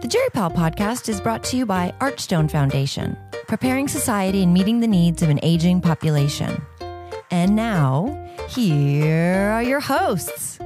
The GeriPal podcast is brought to you by Archstone Foundation, preparing society and meeting the needs of an aging population. And now, here are your hosts.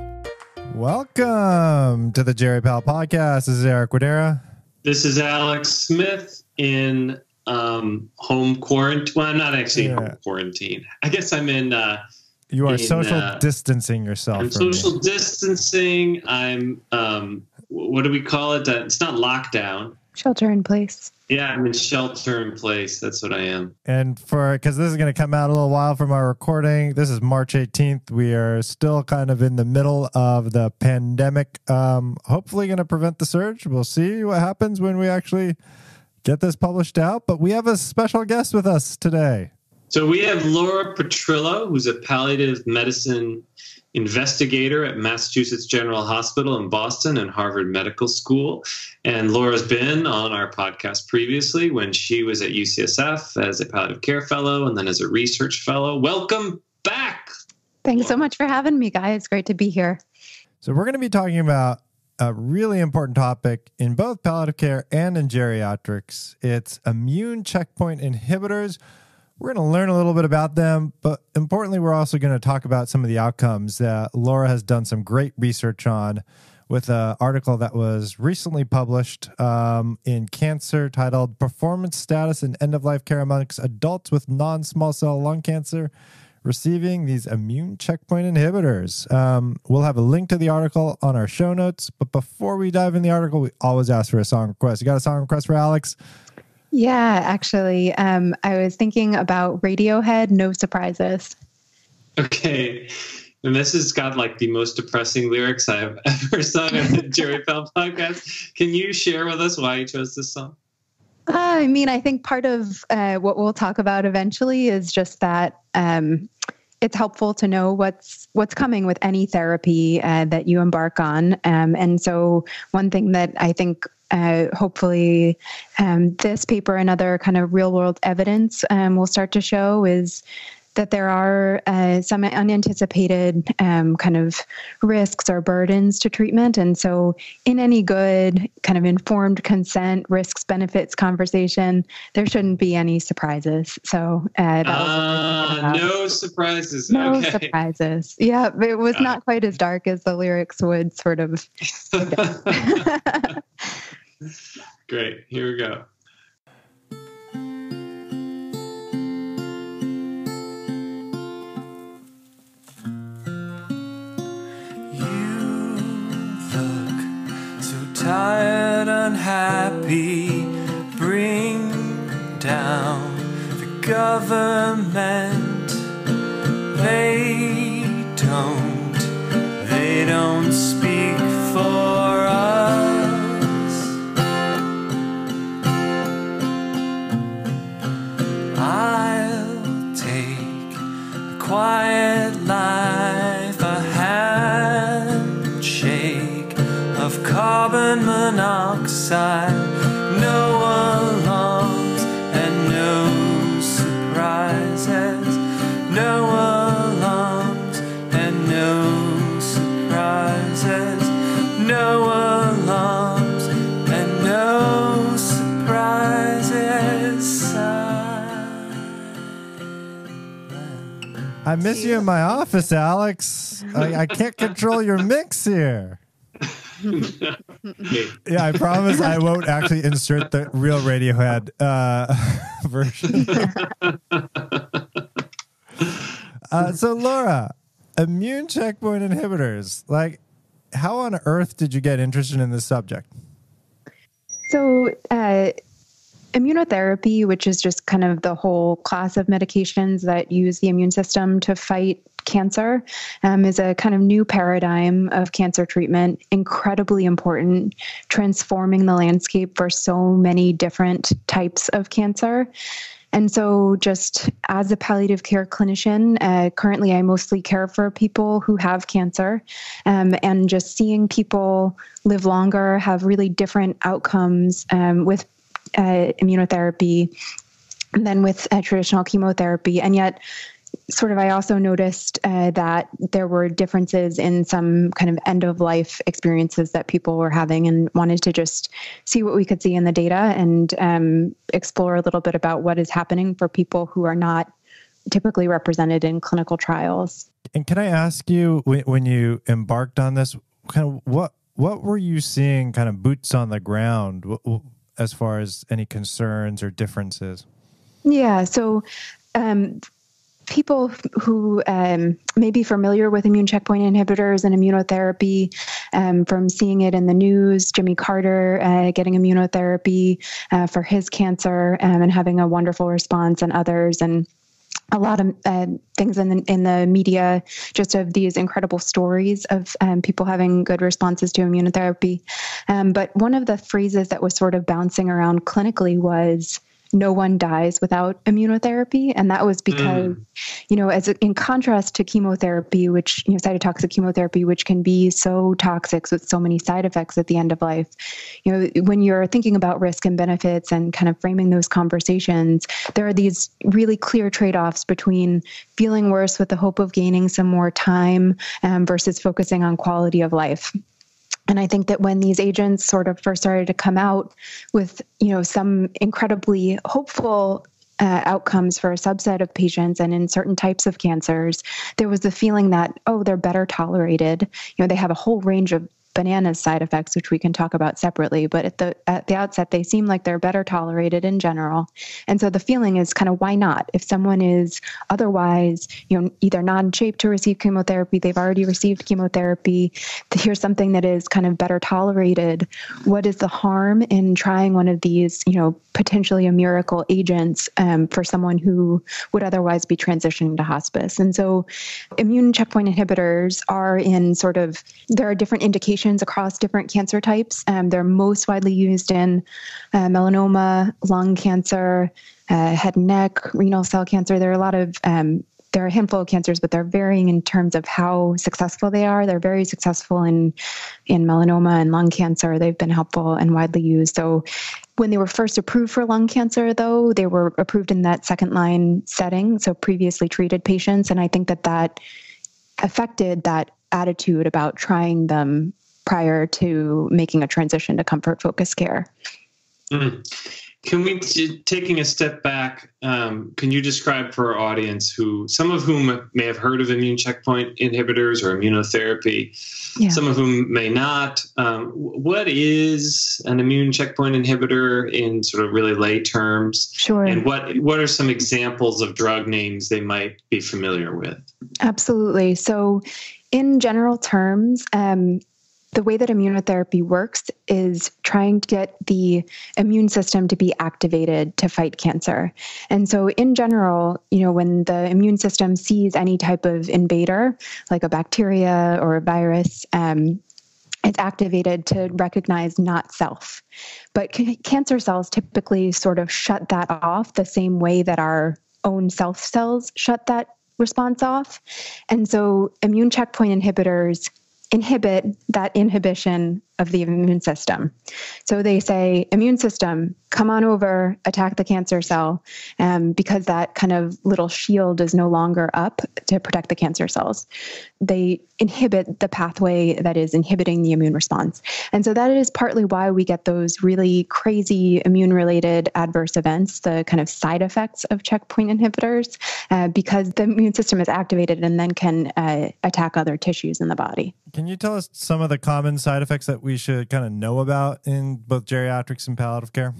Welcome to the GeriPal podcast. This is Eric Widera. This is Alex Smith in um, home quarantine. Well, I'm not actually in Yeah. home quarantine. I guess I'm in. Uh, You are In, social uh, distancing yourself. I'm from me. social distancing. I'm. Um, what do we call it? It's not lockdown. Shelter in place. Yeah, I'm in shelter in place. That's what I am. And for because this is going to come out a little while from our recording. This is March 18th. We are still kind of in the middle of the pandemic. Um, hopefully, going to prevent the surge. We'll see what happens when we actually get this published out. But we have a special guest with us today. So we have Laura Petrillo, who's a palliative medicine investigator at Massachusetts General Hospital in Boston and Harvard Medical School. And Laura's been on our podcast previously when she was at UCSF as a palliative care fellow and then as a research fellow. Welcome back. Thanks so much for having me, guys. It's great to be here. So, we're going to be talking about a really important topic in both palliative care and in geriatrics. It's immune checkpoint inhibitors. We're going to learn a little bit about them, but importantly, we're also going to talk about some of the outcomes that Laura has done some great research on with an article that was recently published um, in Cancer titled Performance Status and End of Life Care Amongst Adults with Non Small Cell Lung Cancer receiving these immune checkpoint inhibitors. Um, we'll have a link to the article on our show notes. But before we dive in the article, we always ask for a song request. You got a song request for Alex? Yeah, actually, um, I was thinking about Radiohead, No Surprises. Okay. And this has got like the most depressing lyrics I've ever sung on the Jerry Fell podcast. Can you share with us why you chose this song? Uh, I mean, I think part of uh, what we'll talk about eventually is just that um, it's helpful to know what's what's coming with any therapy uh, that you embark on. Um, and so, one thing that I think. Uh, hopefully, um, this paper and other kind of real world evidence um, will start to show is that there are uh, some unanticipated um, kind of risks or burdens to treatment. And so, in any good kind of informed consent, risks, benefits conversation, there shouldn't be any surprises. So, uh, that was what I was thinking Uh, no surprises. No okay. surprises. Yeah, it was Got not quite as dark as the lyrics would sort of. Great. Here we go. You look so tired, unhappy. Bring down the government. They don't, they don't speak quiet life, a handshake of carbon monoxide, I miss you in my office, Alex. I, I can't control your mix here. Yeah, I promise I won't actually insert the real Radiohead uh, version. uh, so, Laura, immune checkpoint inhibitors. Like, how on earth did you get interested in this subject? So, uh, immunotherapy, which is just kind of the whole class of medications that use the immune system to fight cancer, um, is a kind of new paradigm of cancer treatment, incredibly important, transforming the landscape for so many different types of cancer. And so, just as a palliative care clinician, uh, currently I mostly care for people who have cancer, um, and just seeing people live longer, have really different outcomes um, with uh, immunotherapy than with uh, traditional chemotherapy, and yet sort of, I also noticed uh, that there were differences in some kind of end of life experiences that people were having, and wanted to just see what we could see in the data and um, explore a little bit about what is happening for people who are not typically represented in clinical trials. And can I ask you, when, you embarked on this, kind of what what were you seeing, kind of boots on the ground, as far as any concerns or differences? Yeah, so um, people who um, may be familiar with immune checkpoint inhibitors and immunotherapy um, from seeing it in the news, Jimmy Carter uh, getting immunotherapy uh, for his cancer um, and having a wonderful response, and others, and a lot of uh, things in the, in the media just of these incredible stories of um, people having good responses to immunotherapy. Um, but one of the phrases that was sort of bouncing around clinically was no one dies without immunotherapy. And that was because, mm. you know, as a, in contrast to chemotherapy, which, you know, cytotoxic chemotherapy, which can be so toxic with so many side effects at the end of life, you know, when you're thinking about risk and benefits and kind of framing those conversations, there are these really clear trade offs between feeling worse with the hope of gaining some more time um, versus focusing on quality of life. And I think that when these agents sort of first started to come out with, you know, some incredibly hopeful uh, outcomes for a subset of patients and in certain types of cancers, there was the feeling that, oh, they're better tolerated. You know, they have a whole range of bananas side effects, which we can talk about separately. But at the at the outset, they seem like they're better tolerated in general. And so the feeling is kind of why not? If someone is otherwise, you know, either not in shape to receive chemotherapy, they've already received chemotherapy, Here's something that is kind of better tolerated, what is the harm in trying one of these, you know, potentially a miracle agents um, for someone who would otherwise be transitioning to hospice? And so immune checkpoint inhibitors are in sort of there are different indications across different cancer types. Um, they're most widely used in uh, melanoma, lung cancer, uh, head and neck, renal cell cancer. There are a lot of um, there are a handful of cancers, but they're varying in terms of how successful they are. They're very successful in in melanoma and lung cancer. They've been helpful and widely used. So when they were first approved for lung cancer, though, they were approved in that second line setting, so previously treated patients. And I think that that affected that attitude about trying them prior to making a transition to comfort focused care. Mm. Can we, taking a step back, um, can you describe for our audience who, some of whom may have heard of immune checkpoint inhibitors or immunotherapy, yeah. some of whom may not, um, what is an immune checkpoint inhibitor in sort of really lay terms? Sure. And what, what are some examples of drug names they might be familiar with? Absolutely. So, in general terms, um, the way that immunotherapy works is trying to get the immune system to be activated to fight cancer. And so, in general, you know, when the immune system sees any type of invader, like a bacteria or a virus, um, it's activated to recognize not self. But c- cancer cells typically sort of shut that off the same way that our own self cells shut that response off. And so, immune checkpoint inhibitors inhibit that inhibition of the immune system. So they say, immune system, come on over, attack the cancer cell, um, because that kind of little shield is no longer up to protect the cancer cells. They inhibit the pathway that is inhibiting the immune response. And so that is partly why we get those really crazy immune related adverse events, the kind of side effects of checkpoint inhibitors, uh, because the immune system is activated and then can uh, attack other tissues in the body. Can you tell us some of the common side effects that we should kind of know about in both geriatrics and palliative care?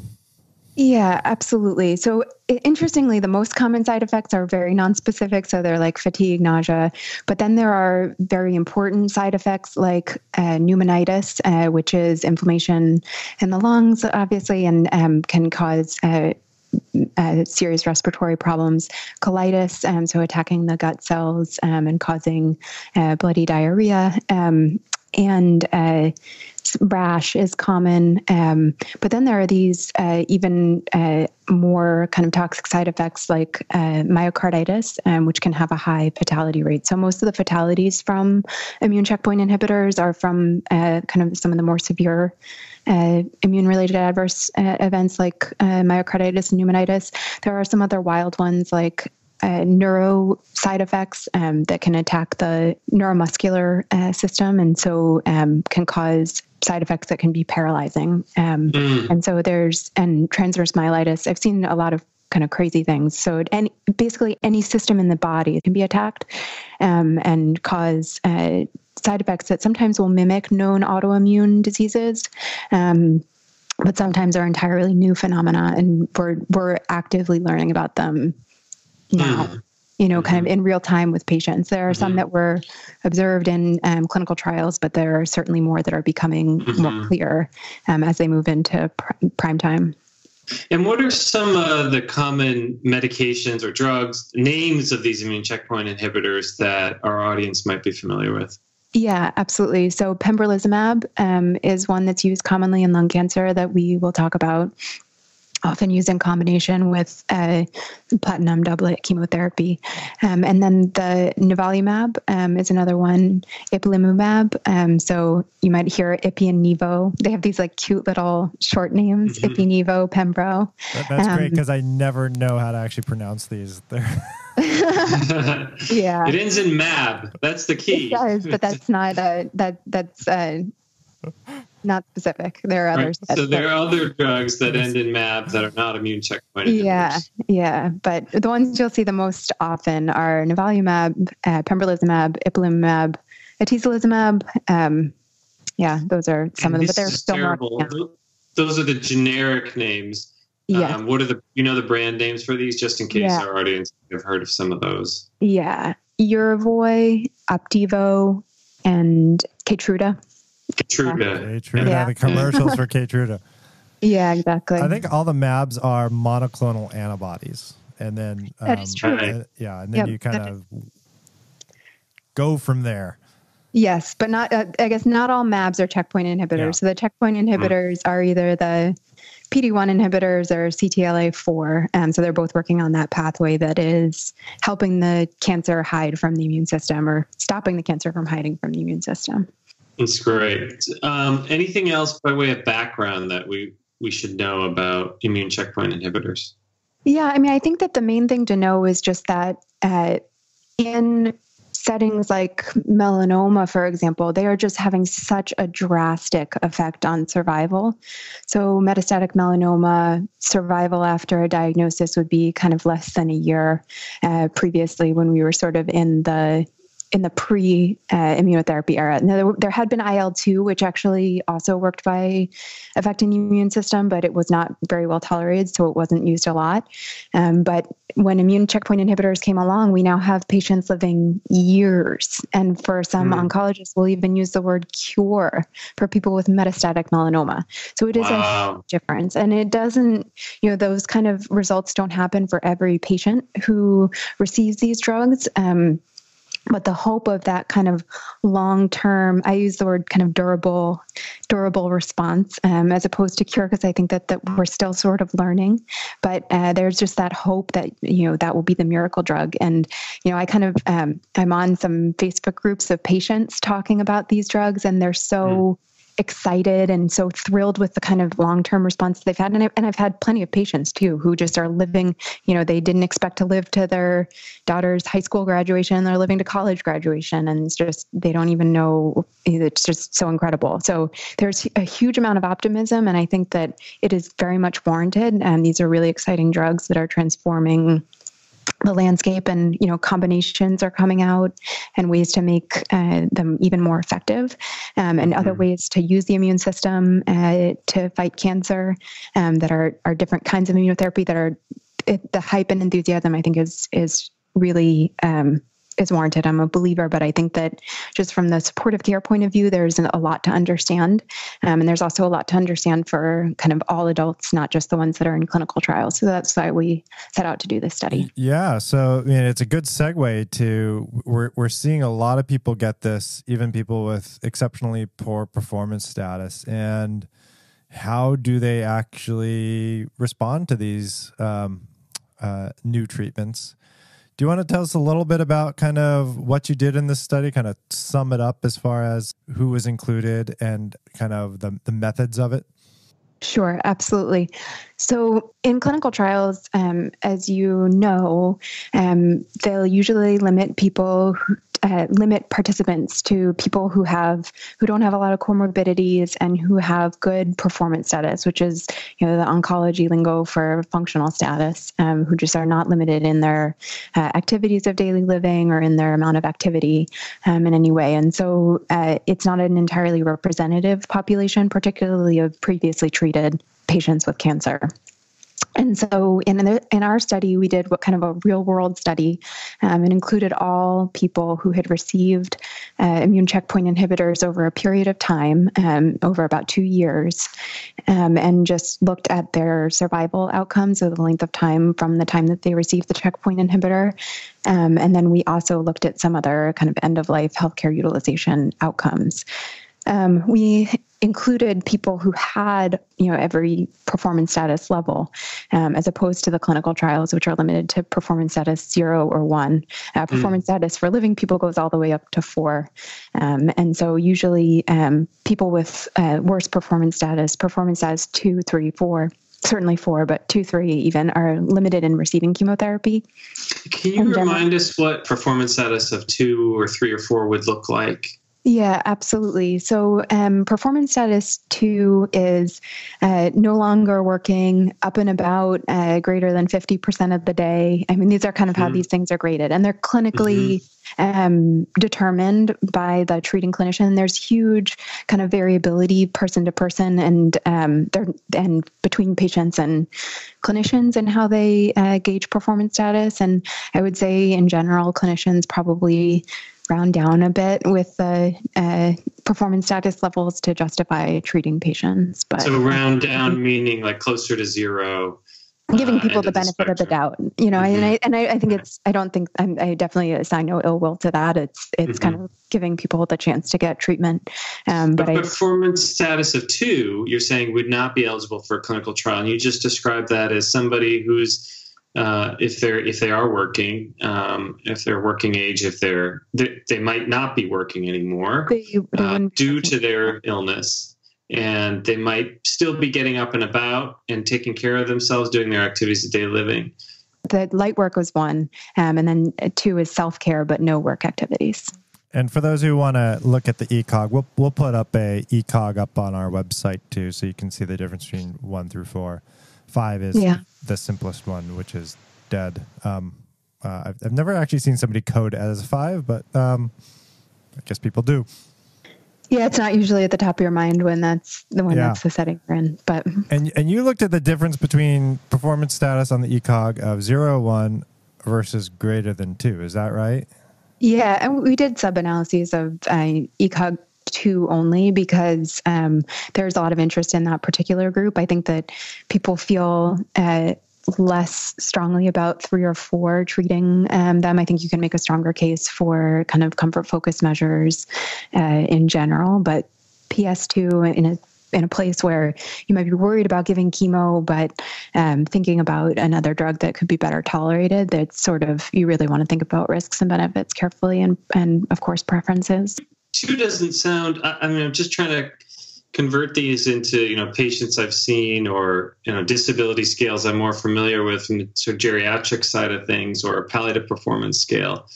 Yeah, absolutely. So, interestingly, the most common side effects are very nonspecific. So, they're like fatigue, nausea. But then there are very important side effects like uh, pneumonitis, uh, which is inflammation in the lungs, obviously, and um, can cause uh, uh, serious respiratory problems, colitis, um, so attacking the gut cells um, and causing uh, bloody diarrhea, um, and uh, rash is common. Um, but then there are these uh, even uh, more kind of toxic side effects like uh, myocarditis, um, which can have a high fatality rate. So most of the fatalities from immune checkpoint inhibitors are from uh, kind of some of the more severe. Uh, immune related adverse uh, events like myocarditis and pneumonitis. There are some other wild ones like uh, neuro side effects um, that can attack the neuromuscular uh, system, and so um, can cause side effects that can be paralyzing. Um, Mm. And so there's and transverse myelitis. I've seen a lot of kind of crazy things. So any basically any system in the body can be attacked um, and cause uh, side effects that sometimes will mimic known autoimmune diseases. Um, but sometimes are entirely new phenomena, and we're we're actively learning about them now. Mm. You know, kind of in real time with patients. There are some Mhm. that were observed in um, clinical trials, but there are certainly more that are becoming more Mhm. clear um, as they move into pr- prime time. And what are some of the common medications or drugs, names of these immune checkpoint inhibitors that our audience might be familiar with? Yeah, absolutely. So pembrolizumab um, is one that's used commonly in lung cancer that we will talk about. Often used in combination with uh, platinum doublet chemotherapy, um, and then the nivolumab um, is another one. Ipilimumab. Um, so you might hear Ipi and Nivo. They have these like cute little short names: Mhm. Ipi, Nivo, Pembro. That, that's great Um, because I never know how to actually pronounce these. They're Yeah, It ends in MAB. That's the key. It does, but that's not uh, that that's uh, not specific. There are Right. others. So there are other drugs that end in MAB that are not immune checkpoint inhibitors. yeah, yeah, but the ones you'll see the most often are nivolumab, uh, pembrolizumab, ipilimumab, atezolizumab. Um, yeah, those are some And of them, but this they're is still more. terrible. Yeah. Those are the generic names. yeah, Um, what are the you know the brand names for these, just in case Yeah. our audience have heard of some of those? yeah. Yervoy, Opdivo, and Keytruda. Keytruda. Keytruda, Yeah. the commercials for Keytruda. Yeah, exactly. I think all the MABs are monoclonal antibodies, and then um, That is true. uh, yeah, and then Yep, you kind that of go from there. Yes, but not. Uh, I guess not all MABs are checkpoint inhibitors. Yeah. So the checkpoint inhibitors are either the PD-1 inhibitors or CTLA-4. Um, so they're both working on that pathway that is helping the cancer hide from the immune system or stopping the cancer from hiding from the immune system. That's great. Um, anything else by way of background that we we should know about immune checkpoint inhibitors? Yeah, I mean, I think that the main thing to know is just that uh, in settings like melanoma, for example, they are just having such a drastic effect on survival. So, metastatic melanoma survival after a diagnosis would be kind of less than a year. Uh, previously, when we were sort of in the in the pre uh, immunotherapy era. Now, there, there had been IL 2, which actually also worked by affecting the immune system, but it was not very well tolerated, so it wasn't used a lot. Um, but when immune checkpoint inhibitors came along, we now have patients living years. And for some Mm. oncologists, we'll even use the word cure for people with metastatic melanoma. So it is a Wow. difference. And it doesn't, you know, those kind of results don't happen for every patient who receives these drugs. Um, but the hope of that kind of long term, I use the word kind of durable, durable response um, as opposed to cure, because I think that, that we're still sort of learning. But uh, there's just that hope that, you know, that will be the miracle drug. And, you know, I kind of, um, I'm on some Facebook groups of patients talking about these drugs, and they're so excited and so thrilled with the kind of long-term response they've had. And, I, and I've had plenty of patients too who just are living you know they didn't expect to live to their daughter's high school graduation they're living to college graduation. And it's just they don't even know it's just so incredible. So there's a huge amount of optimism and I think that it is very much warranted. And these are really exciting drugs that are transforming the landscape and you know combinations are coming out and ways to make uh, them even more effective um, and other Mhm. ways to use the immune system uh, to fight cancer um, that are are different kinds of immunotherapy that are it, the hype and enthusiasm i think is is really um, is warranted. I'm a believer but i think that just from the supportive care point of view there's a lot to understand. Um, and there's also a lot to understand for kind of all adults not just the ones that are in clinical trials. So that's why we set out to do this study. Yeah, so I mean, it's a good segue to we're we're seeing a lot of people get this, even people with exceptionally poor performance status, and how do they actually respond to these um, uh, new treatments? Do you want to tell us a little bit about kind of what you did in this study, kind of sum it up as far as who was included and kind of the, the methods of it? Sure, absolutely. So, in clinical trials, um, as you know, um, they'll usually limit people, uh, limit participants to people who have who don't have a lot of comorbidities and who have good performance status, which is you know the oncology lingo for functional status, um, who just are not limited in their uh, activities of daily living or in their amount of activity um, in any way. And so, uh, it's not an entirely representative population, particularly of previously treated patients with cancer. And so, in in our study, we did what kind of a real world study. Um, it included all people who had received uh, immune checkpoint inhibitors over a period of time, um, over about two years, um, and just looked at their survival outcomes, or the length of time from the time that they received the checkpoint inhibitor. Um, and then we also looked at some other kind of end of life healthcare utilization outcomes. Um, we included people who had you know every performance status level um, as opposed to the clinical trials which are limited to performance status zero or one uh, performance mm. status for living people goes all the way up to four um, and so usually um, people with uh, worse performance status performance status two three four certainly four, but two, three even are limited in receiving chemotherapy. Can you remind us what performance status of two or three or four would look like? Yeah, absolutely. So, um, performance status two is uh, no longer working up and about uh, greater than 50% of the day. I mean, these are kind of how mm-hmm. these things are graded, and they're clinically mm-hmm. um, determined by the treating clinician. There's huge kind of variability person to person and um, and between patients and clinicians and how they uh, gauge performance status. And I would say, in general, clinicians probably round down a bit with the uh, performance status levels to justify treating patients. But so round down meaning like closer to zero. Giving uh, people uh, the benefit the of the doubt, you know, mm-hmm. and I and I, I, think it's. I don't think I'm, i definitely assign no ill will to that. It's it's mm-hmm. kind of giving people the chance to get treatment. Um, but, but performance status of two, you're saying would not be eligible for a clinical trial, and you just described that as somebody who's uh, if they're if they are working, um, if they're working age, if they're they, they might not be working anymore they, they uh, due to their illness, and they might still be getting up and about and taking care of themselves, doing their activities of daily living. The light work was one, um, and then two is self care, but no work activities. And for those who want to look at the ECOG, we'll we'll put up a ECOG up on our website too, so you can see the difference between one through four. Five is yeah. the simplest one, which is dead. Um, uh, I've, I've, never actually seen somebody code as five, but um, I guess people do. Yeah, it's not usually at the top of your mind when that's the one yeah. that's the setting you're in. But and and you looked at the difference between performance status on the ECOG of zero one versus greater than two. Is that right? Yeah, and we did sub analyses of uh, ECOG two only because um, there's a lot of interest in that particular group. I think that people feel uh, less strongly about three or four treating um, them. I think you can make a stronger case for kind of comfort focused measures uh, in general, but PS2 in a in a place where you might be worried about giving chemo, but um, thinking about another drug that could be better tolerated, that's sort of, you really want to think about risks and benefits carefully and, and of course, preferences two doesn't sound. I, I mean, I'm just trying to convert these into you know patients I've seen or you know disability scales I'm more familiar with from the sort of geriatric side of things or a palliative performance scale.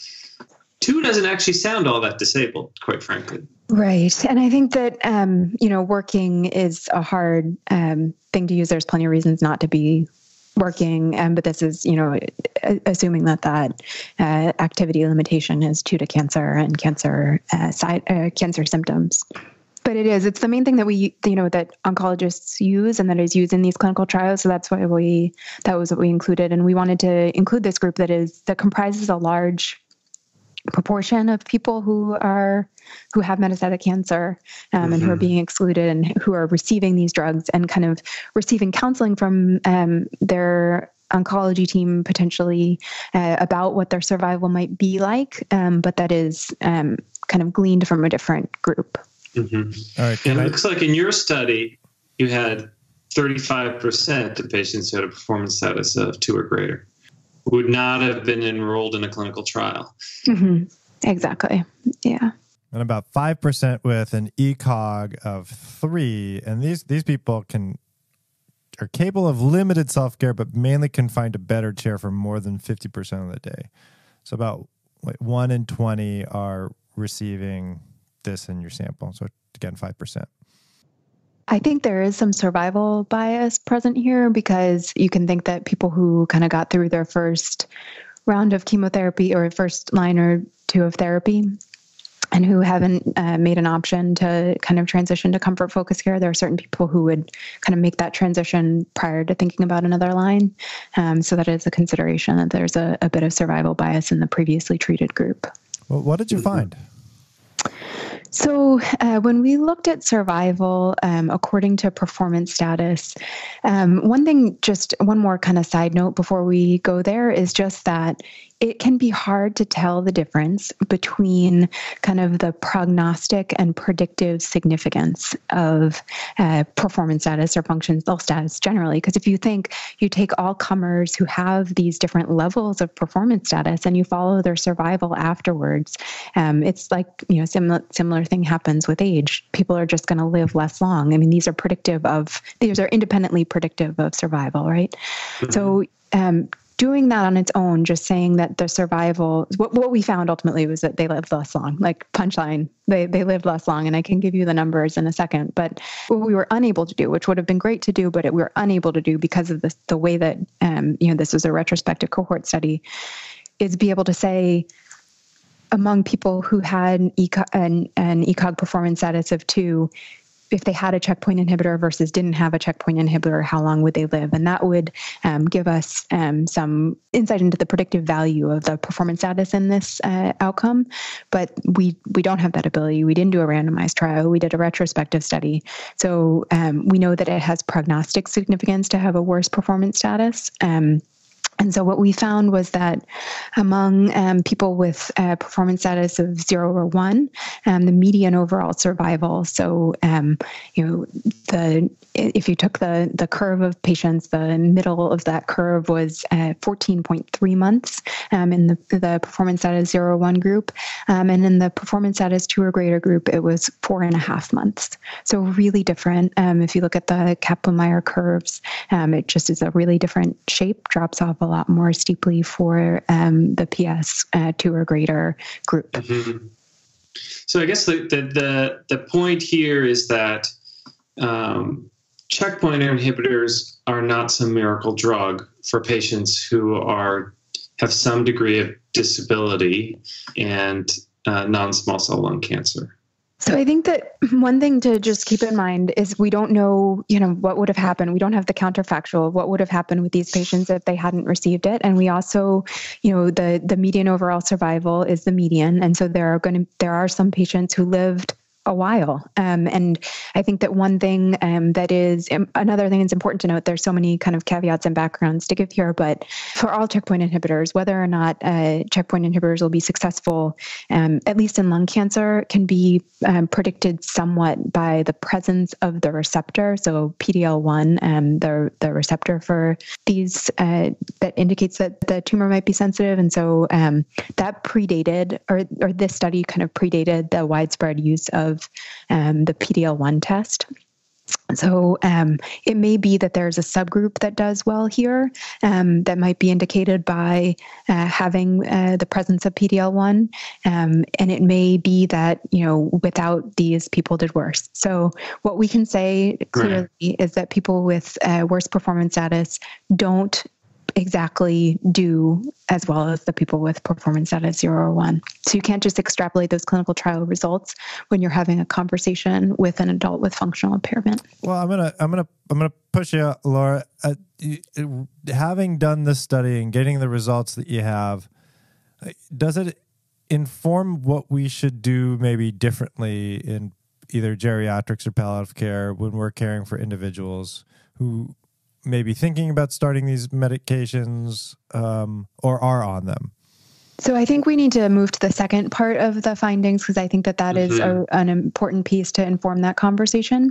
Two doesn't actually sound all that disabled, quite frankly. Right, and I think that um, you know working is a hard um, thing to use. There's plenty of reasons not to be working um, but this is you know assuming that that uh, activity limitation is due to cancer and cancer uh, side uh, cancer symptoms. But it is it's the main thing that we you know that oncologists use and that is used in these clinical trials. So that's why we that was what we included. And we wanted to include this group that is that comprises a large proportion of people who are who have metastatic cancer um, mm-hmm. and who are mm-hmm. being excluded and who are receiving these drugs and kind of receiving counseling from um, their oncology team potentially uh, about what their survival might be like, um, but that is um, kind of gleaned from a different group. Mm-hmm. All right, and it looks like in your study you had 35% of patients who had a performance status of two or greater would not have been enrolled in a clinical trial. Mm-hmm. Exactly. Yeah. And about 5% with an ECOG of three. And these, these people can are capable of limited self care, but mainly can find a better chair for more than 50% of the day. So about like one in 20 are receiving this in your sample. So again, 5%. I think there is some survival bias present here because you can think that people who kind of got through their first round of chemotherapy or first line or two of therapy and who haven't uh, made an option to kind of transition to comfort focus care. There are certain people who would kind of make that transition prior to thinking about another line. Um, so that is a consideration that there's a, a, bit of survival bias in the previously treated group. Well, what did you find? So, uh, when we looked at survival um, according to performance status, um, one thing, just one more kind of side note before we go there, is just that it can be hard to tell the difference between kind of the prognostic and predictive significance of uh, performance status or functional status generally. Because if you think you take all comers who have these different levels of performance status and you follow their survival afterwards, um, it's like you know similar similar thing happens with age. People are just going to live less long. I mean, these are predictive of these are independently predictive of survival, right? Mm-hmm. So um, doing that on its own, just saying that the survival, what, what we found ultimately was that they lived less long, like punchline, they, they lived less long. And I can give you the numbers in a second. But what we were unable to do, which would have been great to do, but it, we were unable to do because of the the way that, um, you know, this was a retrospective cohort study, is be able to say, among people who had an, an, an ECOG performance status of two, if they had a checkpoint inhibitor versus didn't have a checkpoint inhibitor, how long would they live? And that would um, give us um, some insight into the predictive value of the performance status in this uh, outcome. But we we don't have that ability. We didn't do a randomized trial. We did a retrospective study. So um, we know that it has prognostic significance to have a worse performance status. Um, and so what we found was that among um, people with uh, performance status of zero or one, um, the median overall survival. So um, you know the if you took the the curve of patients, the middle of that curve was uh, 14.3 months um, in the the performance status 0, 1 group, um, and in the performance status two or greater group, it was four and a half months. So really different. Um, if you look at the Kaplan-Meier curves, it just is a really different shape, drops off a lot more steeply for um, the PS uh, two or greater group. Mm-hmm. So I guess the, the, the the point here is that um, checkpoint inhibitors are not some miracle drug for patients who are have some degree of disability and uh, non-small cell lung cancer. So I think that one thing to just keep in mind is we don't know, you know, what would have happened. We don't have the counterfactual what would have happened with these patients if they hadn't received it. And we also, you know, the the median overall survival is the median. And so there are going to there are some patients who lived a while. Um, and I think that one thing um, that is um, another thing that's important to note, there's so many kind of caveats and backgrounds to give here, but for all checkpoint inhibitors, whether or not uh, checkpoint inhibitors will be successful, um, at least in lung cancer, can be um, predicted somewhat by the presence of the receptor. So PDL1, um, the, the receptor for these uh, that indicates that the tumor might be sensitive. And so that predated, or, or this study kind of predated the widespread use of of um, the PDL1 test. So um, it may be that there's a subgroup that does well here um, that might be indicated by uh, having uh, the presence of PDL1, um, and it may be that you know without these people did worse. So what we can say clearly right. is that people with uh, worse performance status don't exactly do as well as the people with performance status zero or one. So you can't just extrapolate those clinical trial results when you're having a conversation with an adult with functional impairment. Well, I'm gonna I'm gonna I'm gonna push you, Laura. Uh, having done this study and getting the results that you have, uh, does it inform what we should do maybe differently in either geriatrics or palliative care when we're caring for individuals who maybe thinking about starting these medications um, or are on them? So I think we need to move to the second part of the findings because I think that that mm-hmm. is a, an important piece to inform that conversation.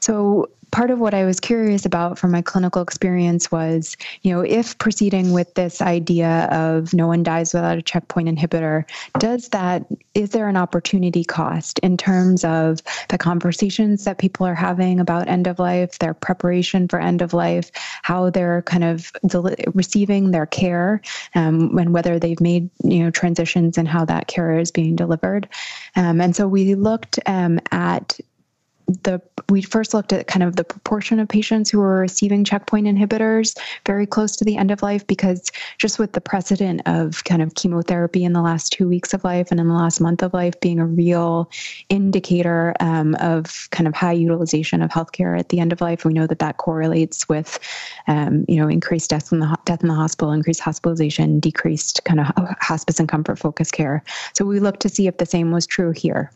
So part of what I was curious about from my clinical experience was, you know, if proceeding with this idea of no one dies without a checkpoint inhibitor, does that, is there an opportunity cost in terms of the conversations that people are having about end of life, their preparation for end of life, how they're kind of del- receiving their care, um, and whether they've made, you know, transitions and how that care is being delivered. Um, and so we looked um, at the we first looked at kind of the proportion of patients who were receiving checkpoint inhibitors very close to the end of life because just with the precedent of kind of chemotherapy in the last two weeks of life and in the last month of life being a real indicator um, of kind of high utilization of healthcare at the end of life we know that that correlates with um, you know increased deaths in the death in the hospital increased hospitalization decreased kind of hospice and comfort focus care. So we looked to see if the same was true here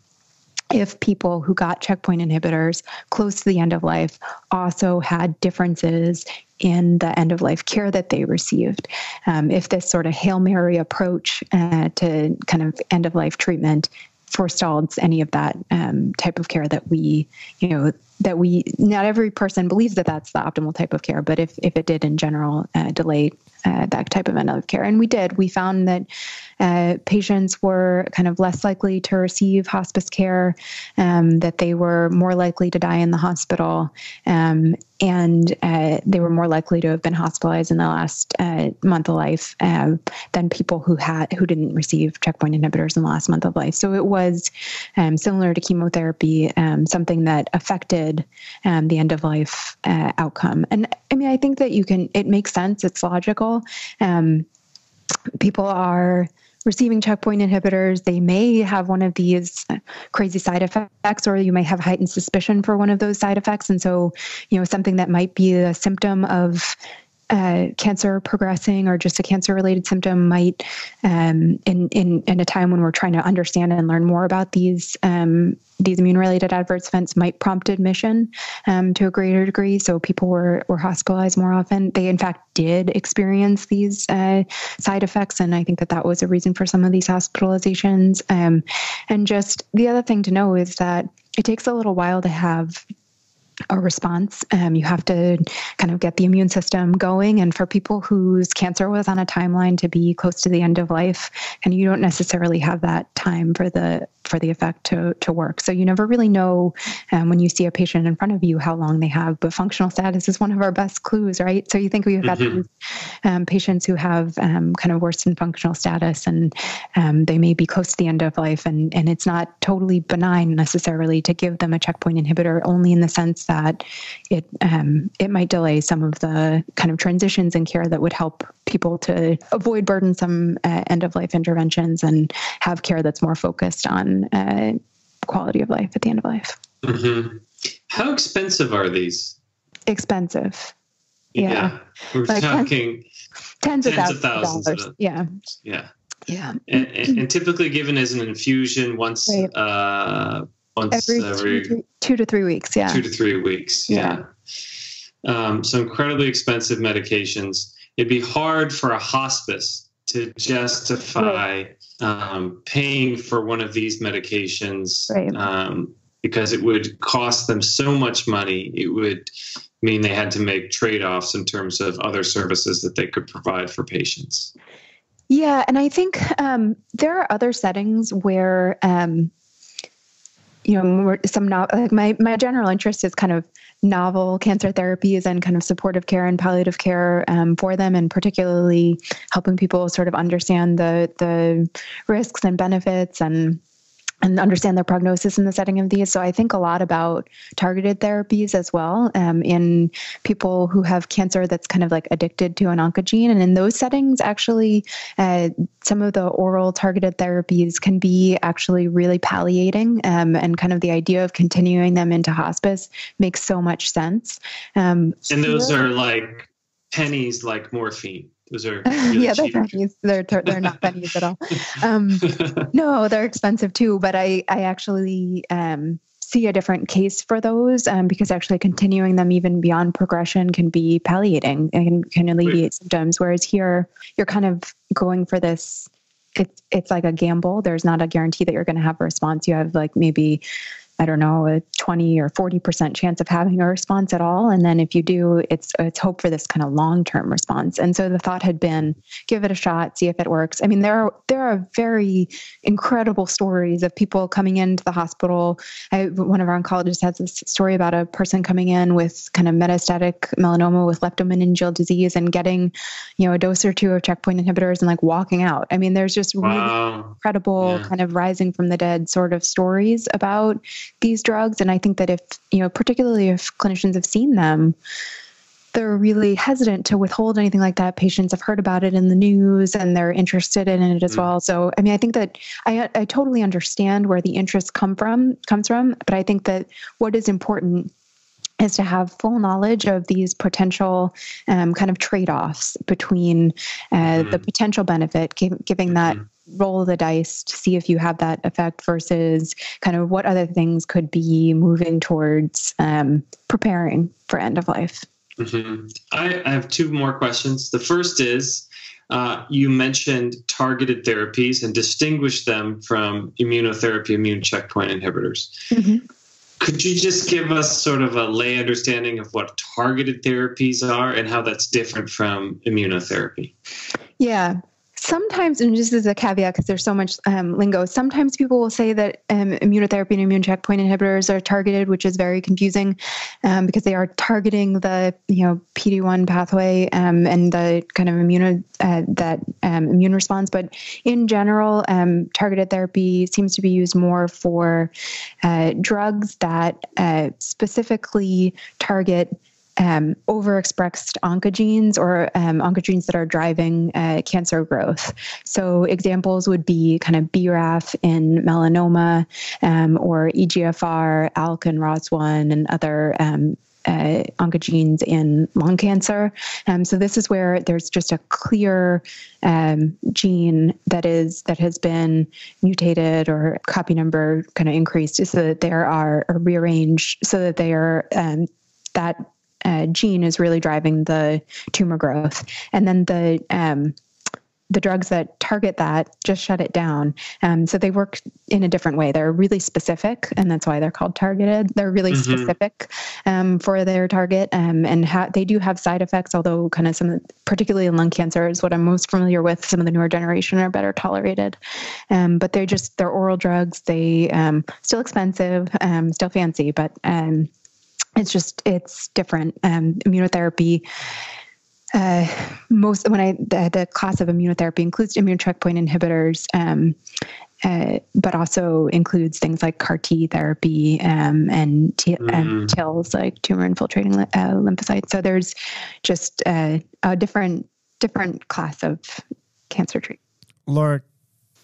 if people who got checkpoint inhibitors close to the end of life also had differences in the end of life care that they received. Um, if this sort of Hail Mary approach uh, to kind of end of life treatment forestalled any of that um, type of care that we, you know, that we, not every person believes that that's the optimal type of care, but if, if it did in general uh, delay uh, that type of end of care. And we did. We found that uh, patients were kind of less likely to receive hospice care, um, that they were more likely to die in the hospital, um, and uh, they were more likely to have been hospitalized in the last uh, month of life uh, than people who had who didn't receive checkpoint inhibitors in the last month of life. So it was um, similar to chemotherapy, um, something that affected um, the end of life uh, outcome. And I mean, I think that you can. It makes sense. It's logical. Um, people are receiving checkpoint inhibitors, they may have one of these crazy side effects, or you may have heightened suspicion for one of those side effects. And so, you know, something that might be a symptom of uh, cancer progressing or just a cancer related symptom might um, in, in in a time when we're trying to understand and learn more about these um, these immune related adverse events might prompt admission um, to a greater degree. So people were were hospitalized more often. They in fact did experience these uh, side effects and I think that that was a reason for some of these hospitalizations. Um, and just the other thing to know is that it takes a little while to have a response. Um, you have to kind of get the immune system going. And for people whose cancer was on a timeline to be close to the end of life, and you don't necessarily have that time for the for the effect to, to work. So you never really know um, when you see a patient in front of you how long they have. But functional status is one of our best clues, right? So you think we've got mm-hmm. these um, patients who have um, kind of worsened functional status, and um, they may be close to the end of life, and and it's not totally benign necessarily to give them a checkpoint inhibitor, only in the sense that it um, it might delay some of the kind of transitions in care that would help people to avoid burdensome uh, end of life interventions and have care that's more focused on uh, quality of life at the end of life. Mm-hmm. How expensive are these? Expensive. Yeah, yeah. we're like talking tens, tens, of thousands, of thousands of dollars. yeah, yeah, yeah. And, and, and, typically given as an infusion once right. uh, once every, every two, two, to three weeks. Yeah. Two to three weeks. Yeah. yeah. Um, so incredibly expensive medications. It'd be hard for a hospice to justify right. um, paying for one of these medications right. um, because it would cost them so much money. It would mean they had to make trade offs in terms of other services that they could provide for patients. Yeah, and I think um, there are other settings where um, you know some not like my my general interest is kind of novel cancer therapies and kind of supportive care and palliative care um, for them and particularly helping people sort of understand the the risks and benefits and and understand their prognosis in the setting of these. So I think a lot about targeted therapies as well um, in people who have cancer that's kind of like addicted to an oncogene. And in those settings, actually, uh, some of the oral targeted therapies can be actually really palliating. Um, and kind of the idea of continuing them into hospice makes so much sense. Um, and those are like pennies like morphine. Those are really yeah, they're pennies. They're they're not pennies at all. Um, no, they're expensive too. But I I actually um, see a different case for those um, because actually continuing them even beyond progression can be palliating and can alleviate Wait. symptoms. Whereas here you're kind of going for this. It's it's like a gamble. There's not a guarantee that you're going to have a response. You have like maybe I don't know, a 20 or 40% chance of having a response at all. And then if you do, it's it's hope for this kind of long-term response. And so the thought had been give it a shot, see if it works. I mean, there are there are very incredible stories of people coming into the hospital. I, one of our oncologists has this story about a person coming in with kind of metastatic melanoma with leptomeningeal disease and getting, you know, a dose or two of checkpoint inhibitors and like walking out. I mean, there's just really incredible Yeah. kind of rising from the dead sort of stories about these drugs. And I think that if, you know, particularly if clinicians have seen them, they're really hesitant to withhold anything like that. Patients have heard about it in the news and they're interested in it as Mm. well. So, I mean, I think that I, I totally understand where the interest come from comes from, but I think that what is important is to have full knowledge of these potential um, kind of trade-offs between uh, the potential benefit, gi- giving that roll of the dice to see if you have that effect versus kind of what other things could be moving towards um, preparing for end of life. Mhm. I, I have two more questions. The first is uh, you mentioned targeted therapies and distinguished them from immunotherapy, immune checkpoint inhibitors. Could you just give us sort of a lay understanding of what targeted therapies are and how that's different from immunotherapy? Yeah. Sometimes, and just as a caveat, because there's so much um, lingo, sometimes people will say that um, immunotherapy and immune checkpoint inhibitors are targeted, which is very confusing um, because they are targeting the you know PD1 pathway um, and the kind of immune uh, that um, immune response. But in general, um, targeted therapy seems to be used more for uh, drugs that uh, specifically target um, overexpressed oncogenes or um, oncogenes that are driving uh, cancer growth. So examples would be kind of BRAF in melanoma um, or EGFR, ALK and ROS1 and other um, uh, oncogenes in lung cancer. Um, so this is where there's just a clear um, gene that is that has been mutated or copy number kind of increased so that there are rearranged so that they are um, that uh, gene is really driving the tumor growth, and then the um, the drugs that target that just shut it down. Um, so they work in a different way. They're really specific, and that's why they're called targeted. They're really Mhm. specific um, for their target, um, and ha- they do have side effects. Although, kind of some, particularly in lung cancer, is what I'm most familiar with. Some of the newer generation are better tolerated, um, but they're just they're oral drugs. They um, still expensive, um, still fancy, but um, it's just it's different. Um, immunotherapy uh, most when I the, the class of immunotherapy includes immune checkpoint inhibitors, um, uh, but also includes things like CAR T therapy um, and T- Mm. and TILs like tumor infiltrating uh, lymphocytes. So there's just uh, a different different class of cancer treatment. Laura,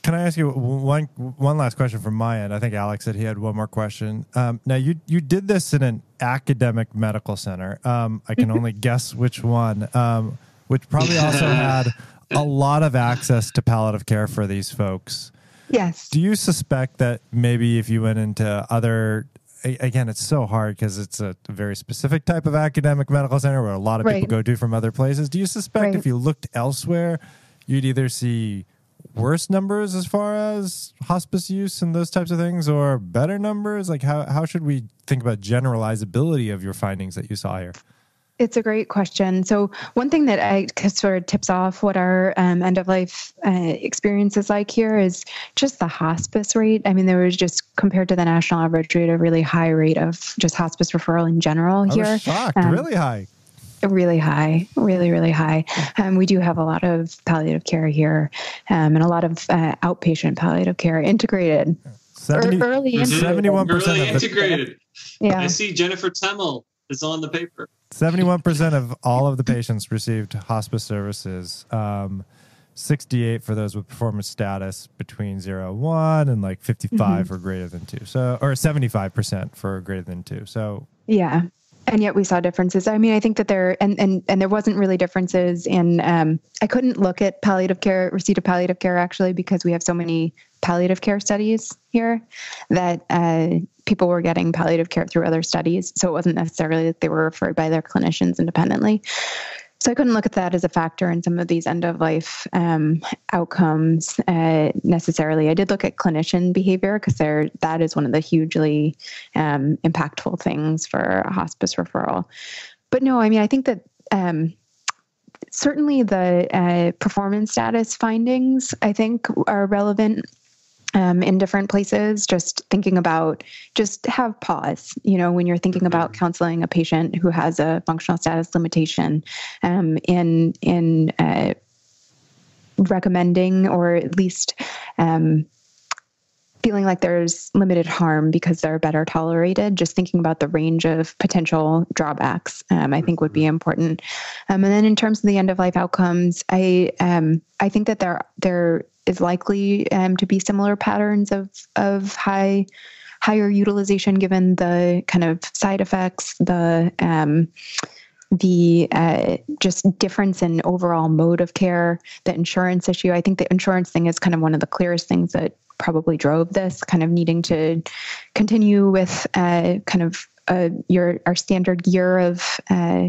can I ask you one one last question from my end? I think Alex said he had one more question. Um, now you you did this in an academic medical center. Um, I can only guess which one, um, which probably also had a lot of access to palliative care for these folks. Yes. Do you suspect that maybe if you went into other again, it's so hard because it's a very specific type of academic medical center where a lot of people go to from other places. Do you suspect Right. if you looked elsewhere, you'd either see worse numbers as far as hospice use and those types of things, or better numbers? Like, how how should we think about generalizability of your findings that you saw here? It's a great question. So one thing that I sort of tips off what our um, end of life uh, experience is like here is just the hospice rate. I mean, there was just compared to the national average rate, a really high rate of just hospice referral in general here. shocked, Um, really high. Really high, really, really high. Um, we do have a lot of palliative care here um, and a lot of uh, outpatient palliative care integrated. 70, early Mhm. integrated. 71% Early of the integrated. I see Jennifer Temel is on the paper. 71% of all of the patients received hospice services. Um, 68 for those with performance status between 0 and 1 and like 55 for greater than 2. So or 75% for greater than 2. So Yeah. And yet we saw differences. I mean, I think that there and and and there wasn't really differences in um I couldn't look at palliative care, receipt of palliative care actually because we have so many palliative care studies here that uh people were getting palliative care through other studies. So it wasn't necessarily that they were referred by their clinicians independently. So I couldn't look at that as a factor in some of these end of life um, outcomes uh, necessarily. I did look at clinician behavior because that is one of the hugely um, impactful things for a hospice referral. But no, I mean I think that um, certainly the uh, performance status findings I think are relevant um, in different places just thinking about just have pause you know when you're thinking about counseling a patient who has a functional status limitation um, in in uh, recommending or at least um, feeling like there's limited harm because they're better tolerated just thinking about the range of potential drawbacks um, i think would be important. Um, and then in terms of the end of life outcomes i um, i think that there there is likely um, to be similar patterns of of high higher utilization given the kind of side effects the um, the uh, just difference in overall mode of care the insurance issue. I think the insurance thing is kind of one of the clearest things that probably drove this kind of needing to continue with uh, kind of uh, your our standard year of uh,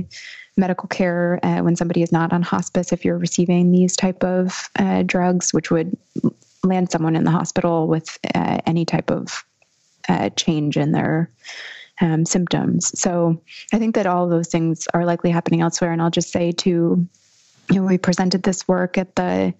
medical care uh, when somebody is not on hospice if you're receiving these type of uh, drugs which would land someone in the hospital with uh, any type of uh, change in their um, symptoms. So i think that all those things are likely happening elsewhere. And i'll just say to you know we presented this work at the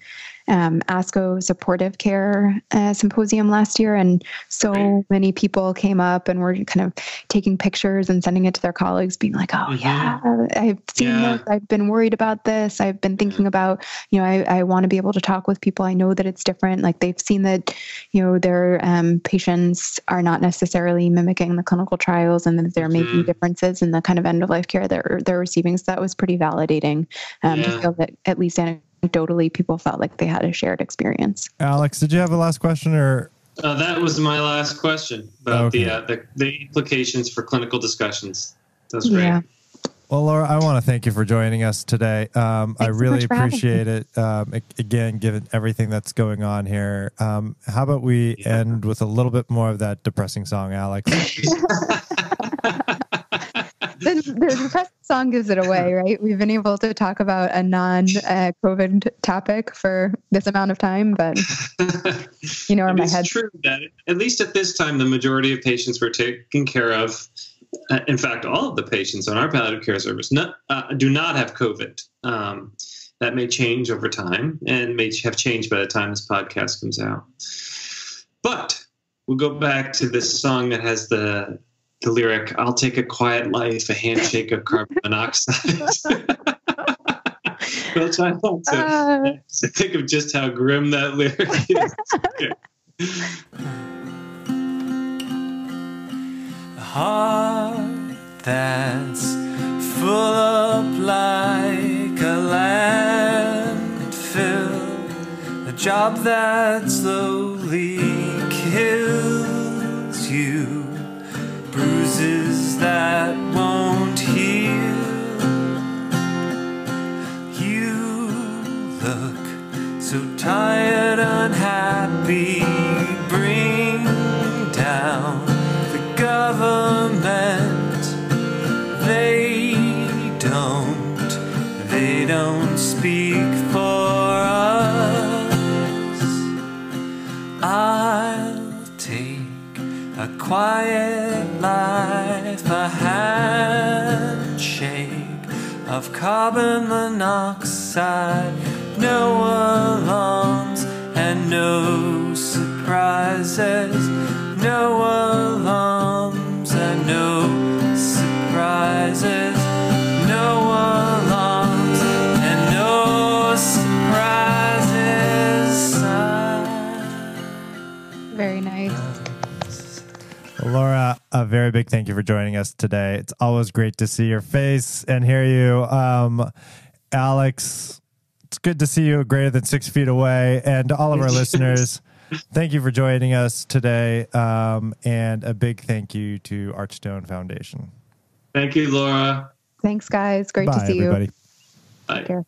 um, ASCO supportive care uh, symposium last year, and so many people came up and were kind of taking pictures and sending it to their colleagues, being like, "Oh Mhm. yeah, I've seen Yeah. this. I've been worried about this. I've been thinking about, you know, I, I want to be able to talk with people. I know that it's different. Like they've seen that, you know, their um, patients are not necessarily mimicking the clinical trials, and that they're making Mhm. differences in the kind of end of life care they're they're receiving. So that was pretty validating um, Yeah. to feel that at least anecdotally people felt like they had a shared experience. Alex, did you have a last question or Uh, that was my last question about Okay. the, uh, the the implications for clinical discussions. That's great. Yeah. Well, Laura, I want to thank you for joining us today. Um, I Thanks so really much for having appreciate it. Um, again, given everything that's going on here, um, how about we Yeah. end with a little bit more of that depressing song, Alex? The, the song gives it away, right? We've been able to talk about a non uh, COVID topic for this amount of time, but you know It my is head's true that at least at this time, the majority of patients were taken care of. Uh, in fact, all of the patients on our palliative care service not, uh, do not have COVID. Um, that may change over time and may have changed by the time this podcast comes out. But we'll go back to this song that has the the lyric "I'll take a quiet life, a handshake of carbon monoxide." Which I to, Uh, to think of just how grim that lyric is. A heart that's full up like a landfill, a job that slowly kills you, bruises that won't heal. You look so tired, unhappy. Bring down the government. They don't, they don't speak for us. I'll take a quiet life, a handshake of carbon monoxide, no alarms and no surprises, no alarms and no surprises, no alarms and no surprises. very nice. Laura, a very big thank you for joining us today. It's always great to see your face and hear you. Um, Alex, it's good to see you greater than six feet away. And to all of our listeners, thank you for joining us today. Um, and a big thank you to Archstone Foundation. Thank you, Laura. Thanks, guys. Great Bye, to see everybody. you. Bye. Take care.